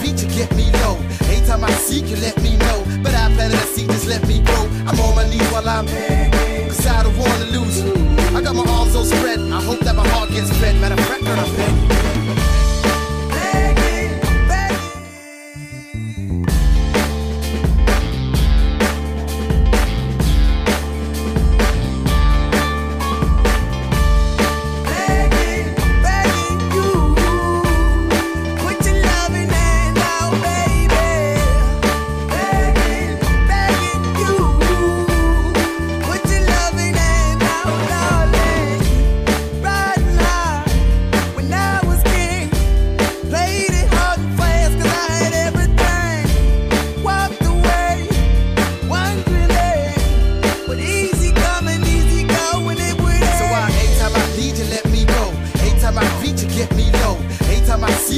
feature get me low. Anytime I seek you, let me know. But I planted a seed, just let me go. I'm on my knees while I'm cause I don't wanna lose. I got my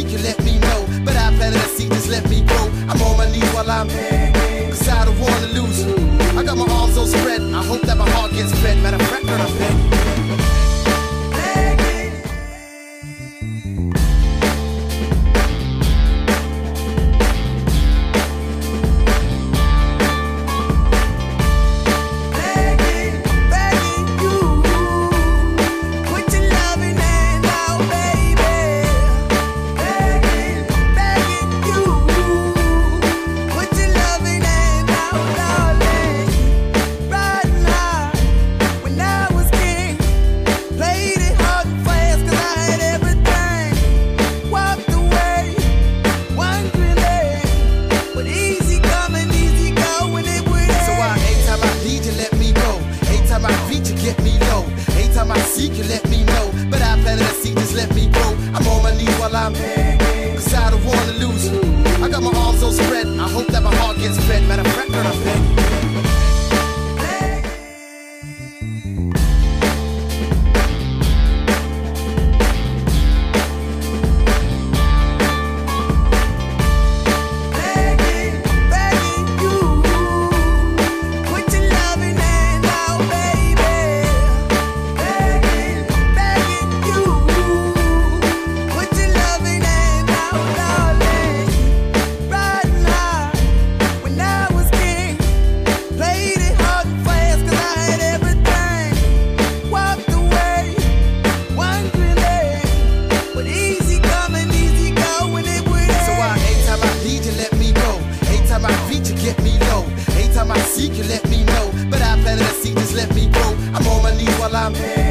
You let me get me low. Anytime I seek, you let me know. But I planted a seed, just let me grow. I'm on my knees while I'm. here.